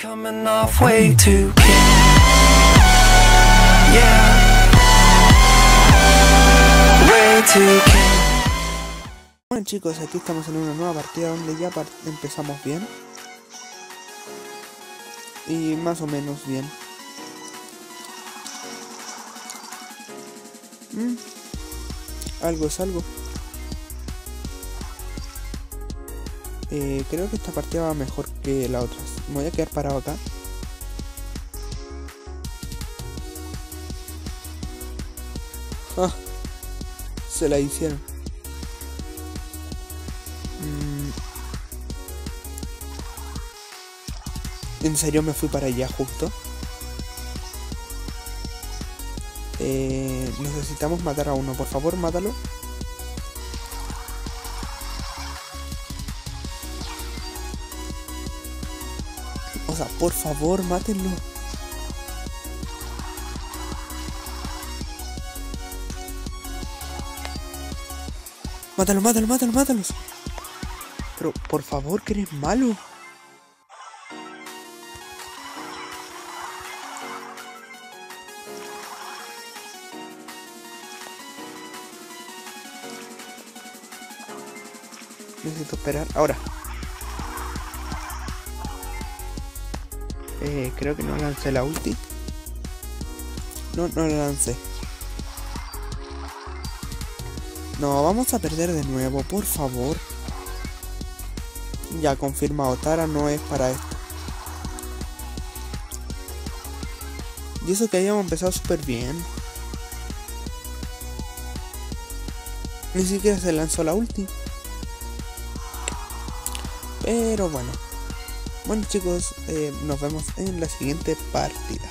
Coming off way too. Yeah. Way too king. Bueno chicos, aquí estamos en una nueva partida donde ya empezamos bien. Y más o menos bien. Mm, Algo es algo. Eh, creo que esta partida va mejor que la otra. Me voy a quedar parado acá. Ah, se la hicieron. Mm. ¿En serio me fui para allá justo? Eh, necesitamos matar a uno. Por favor, mátalo. O sea, por favor, mátenlo. Mátalo, mátalo, mátalo, mátalos. Pero, por favor, que eres malo. Necesito esperar. Ahora. Eh, creo que no lancé la ulti. No, no la lancé. No, vamos a perder de nuevo, por favor. Ya confirmado, Tara no es para esto. Y eso que habíamos empezado súper bien. Ni siquiera se lanzó la ulti. Pero bueno. Bueno chicos, eh, nos vemos en la siguiente partida.